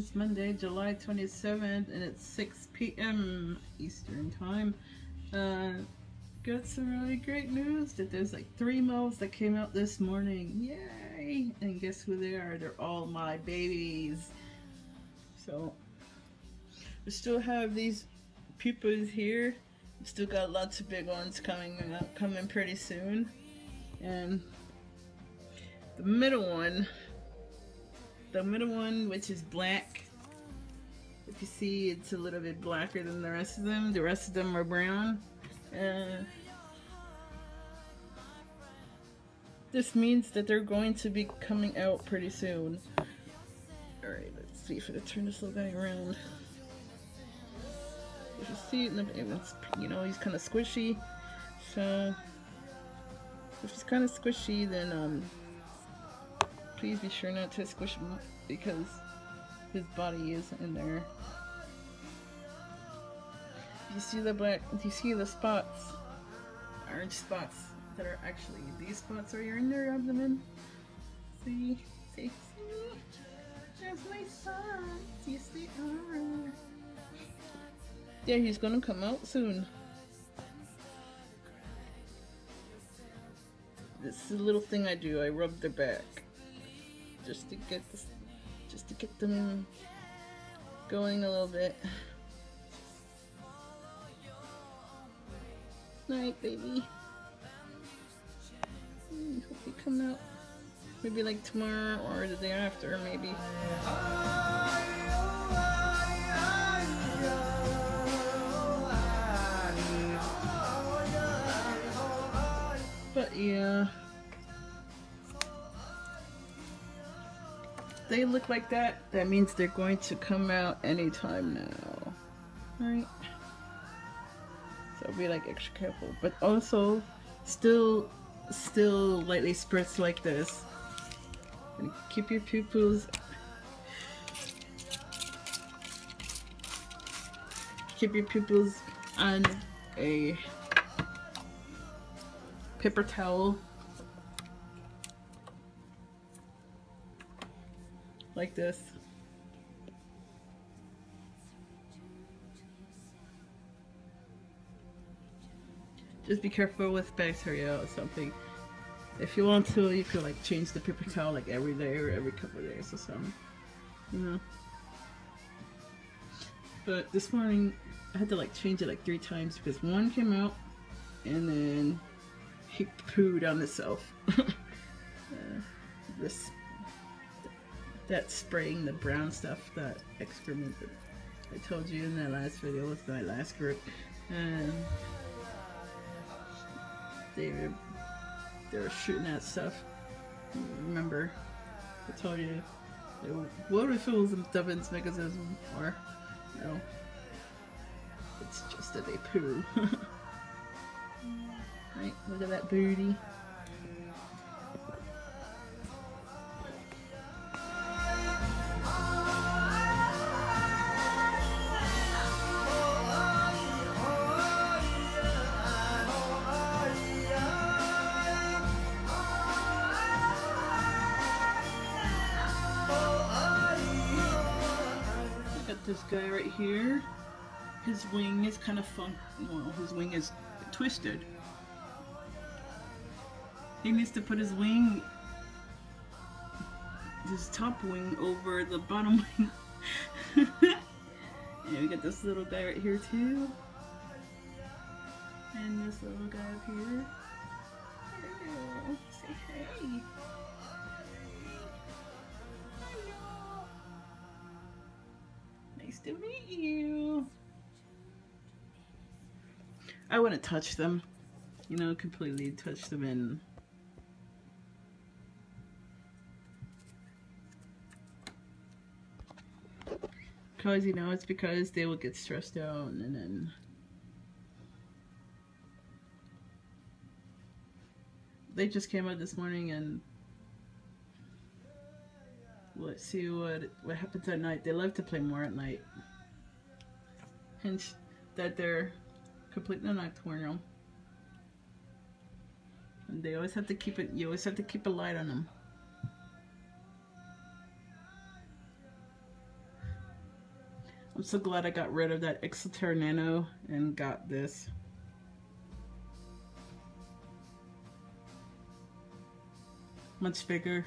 It's Monday, July 27th, and it's 6 p.m. Eastern Time. Uh, got some really great news that there's like three moles that came out this morning. Yay! And guess who they are? They're all my babies. So, we still have these pupas here. We've still got lots of big ones coming up, coming pretty soon. And the middle one the middle one, which is black, if you see, it's a little bit blacker than the rest of them. The rest of them are brown. Uh, this means that they're going to be coming out pretty soon. Alright, let's see if I turn this little guy around. If you see it, it's, you know, he's kind of squishy. So, if he's kind of squishy, then, um, please be sure not to squish him because his body is in there. You see the black, you see the spots, orange spots that are actually, these spots are in their abdomen. See, see, see, there's my spots, yes they are. Ah. Yeah, he's gonna come out soon. This is a little thing I do, I rub their back just to get this, just to get them going a little bit. Night, baby. Mm, hope you come out maybe like tomorrow or the day after, maybe. They look like that, that means they're going to come out anytime now. Right? So be like extra careful. But also, still, still lightly spritz like this. And keep your pupils keep your pupils on a paper towel like this. Just be careful with bacteria or something. If you want to, you could like change the paper towel like every day or every couple of days or something. You know? But this morning, I had to like change it like three times because one came out and then he pooed on itself. uh, this that spraying the brown stuff, that excrement that I told you in that last video with my last group. And they were, they were shooting that stuff. Remember, I told you, what if it was a defense mechanism or, no, it's just that they poo. right, look at that booty. This guy right here. His wing is kind of fun. Well, his wing is twisted. He needs to put his wing, his top wing over the bottom wing. and we got this little guy right here too. And this little guy up here. Hello. Say hey. To meet you. I to touch them, you know, completely touch them in. Because, you know, it's because they will get stressed out and then they just came out this morning and let's see what what happens at night. They love to play more at night. Hence that they're completely nocturnal. And they always have to keep it you always have to keep a light on them. I'm so glad I got rid of that Exo Terra Nano and got this. Much bigger.